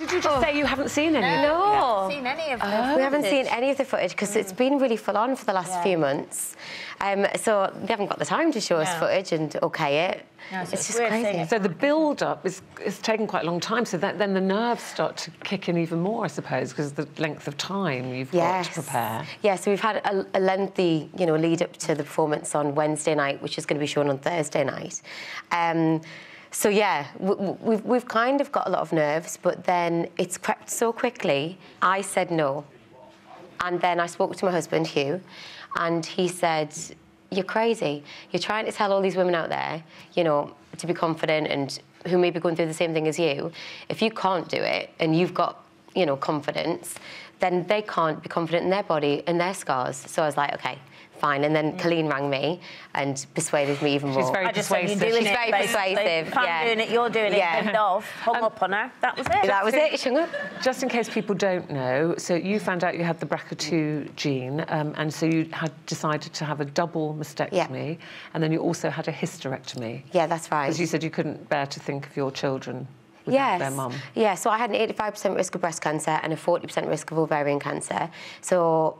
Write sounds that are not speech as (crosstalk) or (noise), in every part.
Did you just oh. say you haven't seen any? No, we haven't seen any of oh. We haven't seen any of the footage because mm. it's been really full on for the last yeah. few months. Um, so they haven't got the time to show us footage and okay it. No, so it's, just crazy. So the build-up is, is taking quite a long time. So that, then the nerves start to kick in even more, I suppose, because the length of time you've yes. got to prepare. Yeah, so we've had a, a, lengthy, you know, lead up to the performance on Wednesday night, which is going to be shown on Thursday night. Um, so yeah, we've, we've kind of got a lot of nerves, but then it's crept so quickly. I said no. And then I spoke to my husband, Hugh, and he said, you're crazy. You're trying to tell all these women out there, you know, to be confident and who may be going through the same thing as you. If you can't do it and you've got, you know, confidence, then they can't be confident in their body and their scars. So I was like, okay, fine. And then mm. Coleen rang me and persuaded me even more. She's very I persuasive. She's it, very persuasive. If I'm yeah. doing it, you're doing it. Yeah. End of. Hung um, up on her. That was it. That was it. Hung up. Just in case people don't know, so you found out you had the BRCA2 gene, um, and so you had decided to have a double mastectomy, yeah. and then you also had a hysterectomy. Yeah, that's right. Because you said you couldn't bear to think of your children yes. their mum. Yeah, so I had an 85% risk of breast cancer and a 40% risk of ovarian cancer. So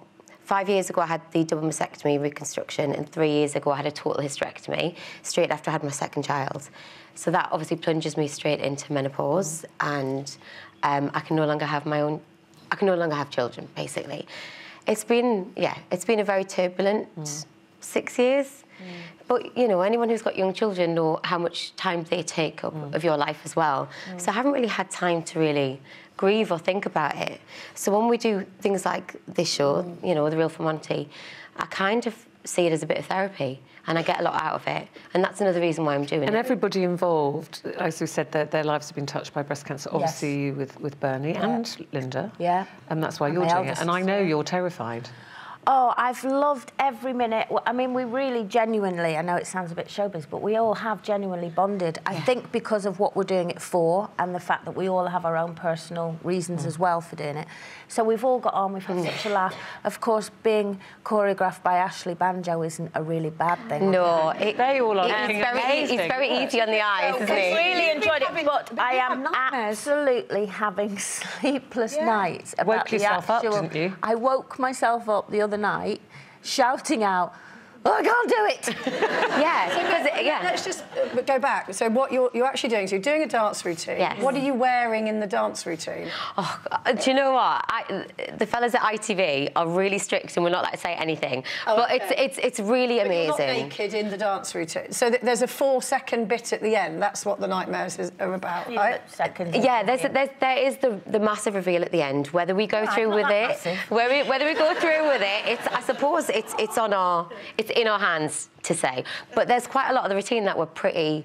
Five years ago, I had the double mastectomy reconstruction, and three years ago, I had a total hysterectomy straight after I had my second child. So that obviously plunges me straight into menopause, and um, I can no longer have my own. I can no longer have children, basically. It's been, yeah, it's been a very turbulent mm. Six years. Mm. But you know, anyone who's got young children know how much time they take up mm. of your life as well. Mm. So I haven't really had time to really grieve or think about it. So when we do things like this show, mm. you know, The Real Monty, I kind of see it as a bit of therapy and I get a lot out of it. And that's another reason why I'm doing and it. And everybody involved, as we said, their, their lives have been touched by breast cancer, obviously yes. with, with Bernie yeah. and Linda. Yeah. And that's why and you're doing it. And I know you're terrified. Oh, I've loved every minute. I mean, we really genuinely, I know it sounds a bit showbiz, but we all have genuinely bonded. Yeah. I think because of what we're doing it for and the fact that we all have our own personal reasons mm. as well for doing it. So we've all got on, we've had mm. such a laugh. Of course, being choreographed by Ashley Banjo isn't a really bad thing. No, it, they all are. It's very, it's very easy on the eyes, isn't it? really enjoyed it, but I am absolutely having (laughs) sleepless yeah. nights about Woke the yourself actual... up, didn't you? I woke myself up the other night shouting out, oh, I can't do it. (laughs) yeah, because yeah. Let's just uh, go back. So what you're you're actually doing? So you're doing a dance routine. Yes. What are you wearing in the dance routine? Oh, do you know what? I, the fellas at ITV are really strict, and we're not allowed to say anything. Oh, but okay. it's it's it's really but amazing. You're not naked in the dance routine. So th there's a four second bit at the end. That's what the nightmares is, are about, yeah, right? Seconds. Yeah, there's, there's there is the the massive reveal at the end. Whether we go through with it, whether we, whether we go through with it, it's I suppose it's it's on our it's in our hands to say. But there's quite a lot of the routine that were pretty,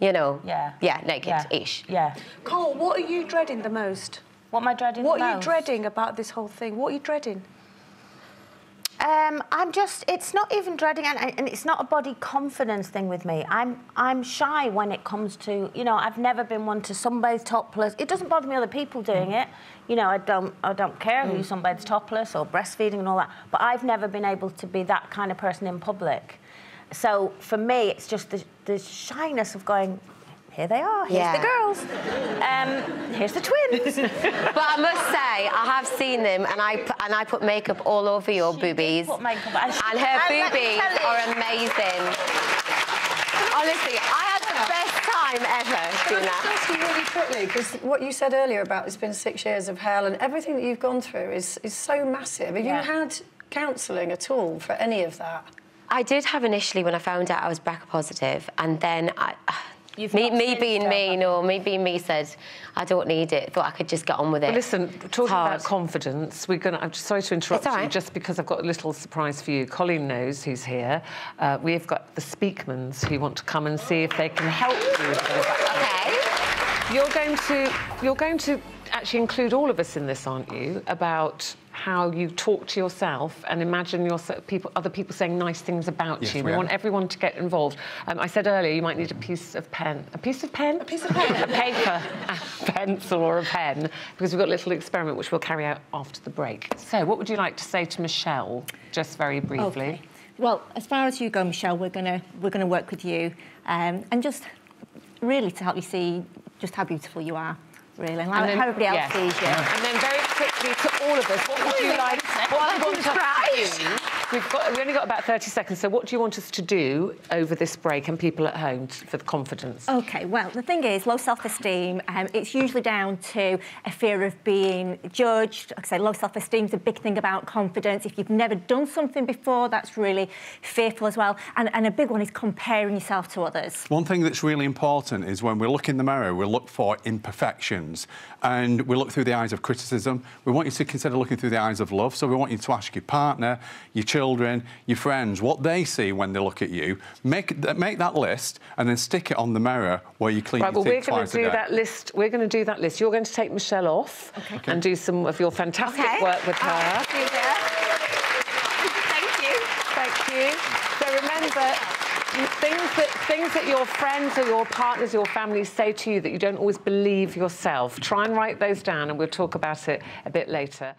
you know, yeah, yeah naked-ish. Yeah. yeah. Cole, what are you dreading the most? What am I dreading What are you dreading about this whole thing? What are you dreading? Um, I'm just, it's not even dreading, and, and, it's not a body confidence thing with me. I'm, I'm shy when it comes to, you know, I've never been one to sunbathe topless. It doesn't bother me other people doing mm. it. You know, I don't, I don't care mm. who sunbathes topless or breastfeeding and all that. But I've never been able to be that kind of person in public. So for me, it's just the, the shyness of going, here they are, here's yeah. the girls. Um, here's the twins. (laughs) but I must say, I have seen them and I and I put makeup all over your she boobies. Put makeup and, and her boobies are amazing. Honestly, I had the best time ever doing that. ask you really quickly, because what you said earlier about it's been six years of hell and everything that you've gone through is, is so massive. Have yeah. you had counselling at all for any of that? I did have initially when I found out I was BRCA positive, and then I, You've me, me being me, no, me being me said, I don't need it. Thought I could just get on with it. Well, listen, talking about confidence, we're going to. I'm sorry to interrupt right. you, just because I've got a little surprise for you. Coleen knows who's here. Uh, we've got the Speakmans who want to come and see if they can help you. (gasps) Okay. You're going to. You're going to actually include all of us in this, aren't you? About how you talk to yourself and imagine yourself, people, other people saying nice things about yes, you. We, we want everyone to get involved. Um, I said earlier you might need a piece of pen. A piece of pen? A piece of pen. (laughs) a paper, a pencil or a pen, because we've got a little experiment which we'll carry out after the break. So what would you like to say to Michelle, just very briefly? Okay. Well, as far as you go, Michelle, we're gonna we're gonna work with you, um, and just really to help you see just how beautiful you are really, and how, then- everybody else yeah. sees you. And then very quickly to all of us, what would you like? (laughs) What do you want us to do? We've got we only got about 30 seconds. So what do you want us to do over this break and people at home for the confidence? Okay, well, the thing is, low self-esteem, um, it's usually down to a fear of being judged. Like I say, low self-esteem is a big thing about confidence. If you've never done something before, that's really fearful as well. And, and a big one is comparing yourself to others. One thing that's really important is when we look in the mirror, we look for imperfections and we look through the eyes of criticism. We want you to consider looking through the eyes of love. So we want you to ask your partner, your children, your friends what they see when they look at you. Make, th- make that list and then stick it on the mirror where you clean Right, your well, we're going to do that list. We're going to do that list. You're going to take Michelle off and do some of your fantastic Okay. work with her. Thank you. Thank you. So remember, things that things that your friends or your partners, your family say to you that you don't always believe yourself. Try and write those down, and we'll talk about it a bit later.